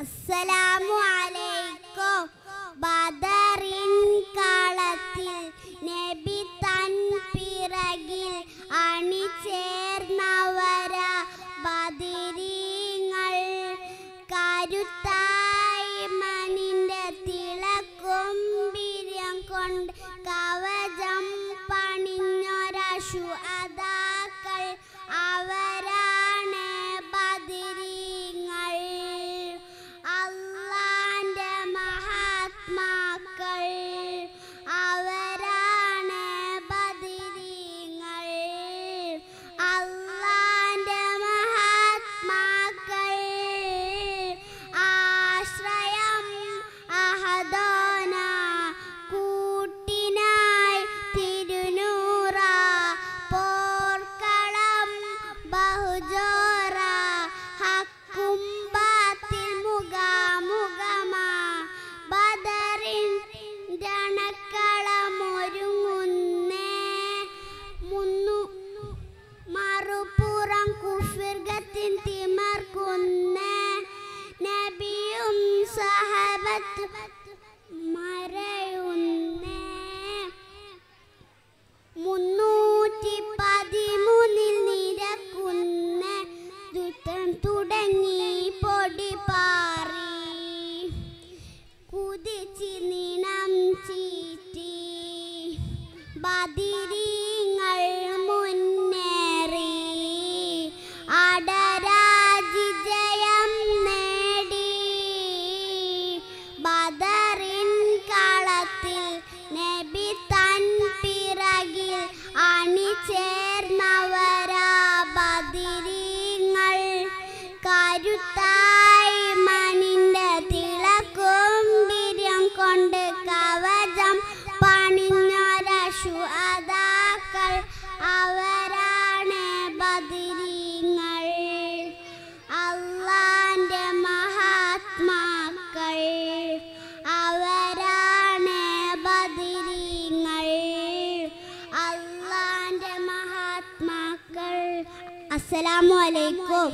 അസ്സലാമു അലൈക്കും ബദറിൻ കാളത്തിൽ നബി തൻ പിറകിൽ അണിചേർന്നവര. ബദിരീങ്ങൾ കരുത്തായി മണിന്റെ തിളക്കും ബിര്യം കൊണ്ട് കവചം പണിഞ്ഞൊര കുഫിർഗത്തിൻ തിമർക്കുന്നേ നബിയും സഹബത്ത് മറയുന്നേ മുന്നൂറ്റി പതിമൂന്നിൽ നിരക്കുന്ന ദുഃഖം തുടങ്ങി പൊടി പാറി. കുതിച്ച് നിണം ചീറ്റി. ബദിരീങ്ങൾ അസ്സലാമു അലൈക്കും